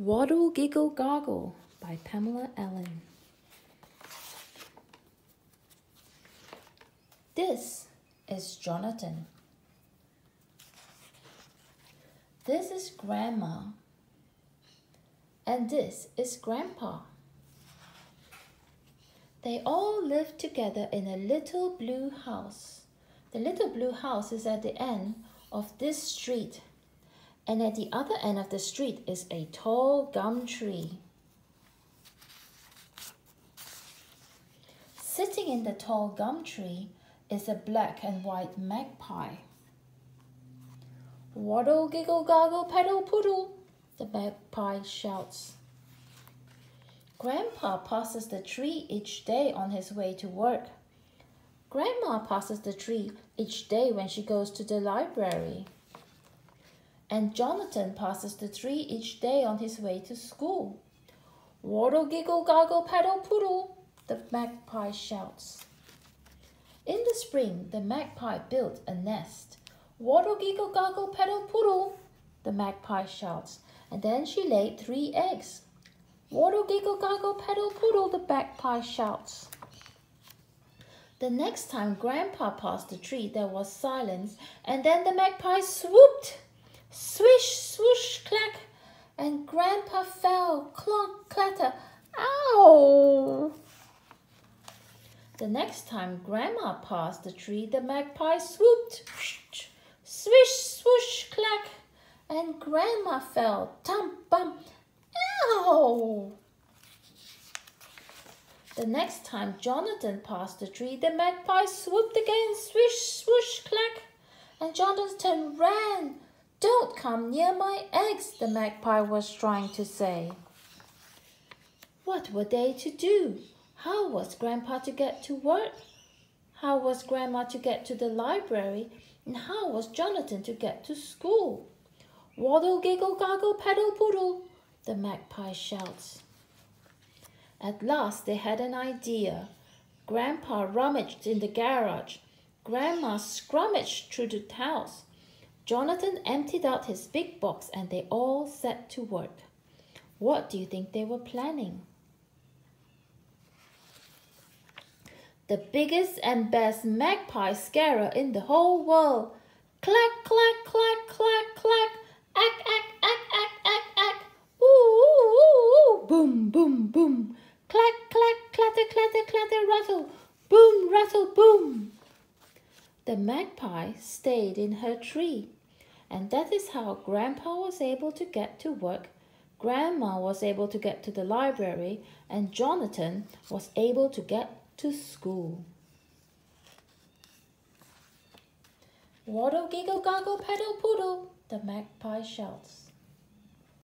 Waddle Giggle Gargle by Pamela Allen. This is Jonathan. This is Grandma. And this is Grandpa. They all live together in a little blue house. The little blue house is at the end of this street and at the other end of the street is a tall gum tree. Sitting in the tall gum tree is a black and white magpie. Waddle, giggle, gargle, paddle, poodle, the magpie shouts. Grandpa passes the tree each day on his way to work. Grandma passes the tree each day when she goes to the library and Jonathan passes the tree each day on his way to school. Waddle, giggle, gargle, paddle, poodle, the magpie shouts. In the spring, the magpie built a nest. Waddle, giggle, gargle, paddle, poodle, the magpie shouts. And then she laid three eggs. Waddle, giggle, goggle, paddle, poodle, the magpie shouts. The next time Grandpa passed the tree, there was silence, and then the magpie swooped Swish, swoosh, clack, and Grandpa fell, clonk, clatter. Ow! The next time Grandma passed the tree, the magpie swooped, swish, swoosh, clack, and Grandma fell, tump, bump. Ow! The next time Jonathan passed the tree, the magpie swooped again, swish, swoosh, clack, and Jonathan ran, don't come near my eggs, the magpie was trying to say. What were they to do? How was Grandpa to get to work? How was Grandma to get to the library? And how was Jonathan to get to school? Waddle, giggle, gargle, paddle, poodle, the magpie shouts. At last they had an idea. Grandpa rummaged in the garage. Grandma scrummaged through the house. Jonathan emptied out his big box and they all set to work. What do you think they were planning? The biggest and best magpie scarer in the whole world. Clack, clack, clack, clack, clack. Ack, ack, ack, ack, ack, ack. Ooh, ooh, ooh, ooh. Boom, boom, boom. Clack, clack, clatter, clatter, clatter, rattle. Boom, rattle, boom. The magpie stayed in her tree. And that is how Grandpa was able to get to work, Grandma was able to get to the library, and Jonathan was able to get to school. Waddle, giggle, gargle, paddle, poodle, the magpie shouts.